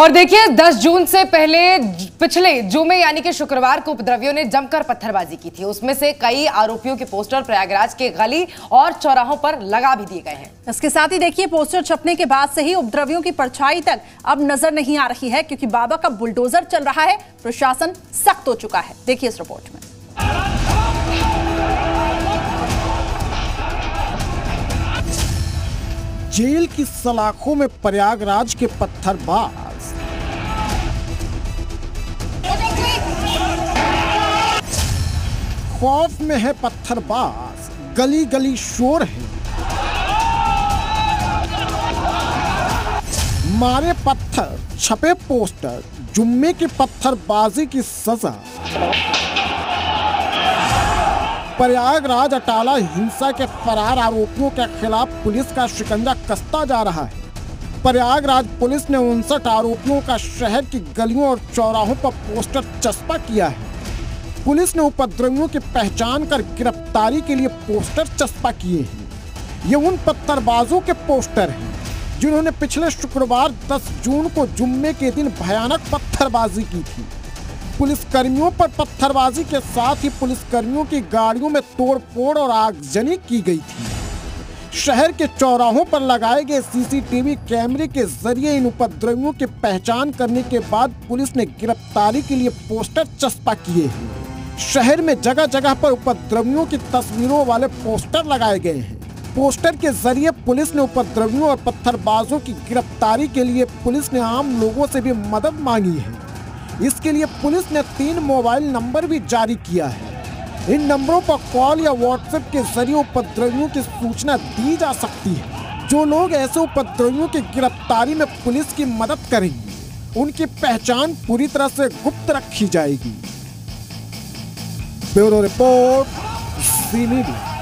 और देखिए 10 जून से पहले पिछले जुमे यानी कि शुक्रवार को उपद्रवियों ने जमकर पत्थरबाजी की थी। उसमें से कई आरोपियों के पोस्टर प्रयागराज के गली और चौराहों पर लगा भी दिए गए हैं। इसके साथ ही देखिए पोस्टर छपने के बाद से ही उपद्रवियों की परछाई तक अब नज़र नहीं आ रही है क्योंकि बाबा का बुलडोजर चल रहा है प्रशासन सख्त हो चुका है। देखिए इस रिपोर्ट में। जेल की सलाखों में प्रयागराज के पत्थरबाज। खौफ में है पत्थरबाज गली गली शोर है। मारे पत्थर, छपे पोस्टर, जुम्मे की पत्थरबाजी की सजा। प्रयागराज अटाला हिंसा के फरार आरोपियों के खिलाफ पुलिस का शिकंजा कसता जा रहा है। प्रयागराज पुलिस ने उनसठ आरोपियों का शहर की गलियों और चौराहों पर पोस्टर चस्पा किया है। पुलिस ने उपद्रवियों की पहचान कर गिरफ्तारी के लिए पोस्टर चस्पा किए हैं। ये उन पत्थरबाजों के पोस्टर हैं, जिन्होंने पिछले शुक्रवार 10 जून को जुम्मे के दिन भयानक पत्थरबाजी की थी। पुलिसकर्मियों पर पत्थरबाजी के साथ ही पुलिसकर्मियों की गाड़ियों में तोड़फोड़ और आगजनी की गई थी। शहर के चौराहों पर लगाए गए सीसीटीवी कैमरे के ज़रिए इन उपद्रवियों की पहचान करने के बाद पुलिस ने गिरफ्तारी के लिए पोस्टर चस्पा किए हैं। शहर में जगह जगह पर उपद्रवियों की तस्वीरों वाले पोस्टर लगाए गए हैं। पोस्टर के ज़रिए पुलिस ने उपद्रवियों और पत्थरबाजों की गिरफ्तारी के लिए पुलिस ने आम लोगों से भी मदद मांगी है। इसके लिए पुलिस ने तीन मोबाइल नंबर भी जारी किया है। इन नंबरों पर कॉल या व्हाट्सएप के ज़रिए उपद्रवियों की सूचना दी जा सकती है। जो लोग ऐसे उपद्रवियों की गिरफ्तारी में पुलिस की मदद करेंगे, उनकी पहचान पूरी तरह से गुप्त रखी जाएगी। Bureau report C media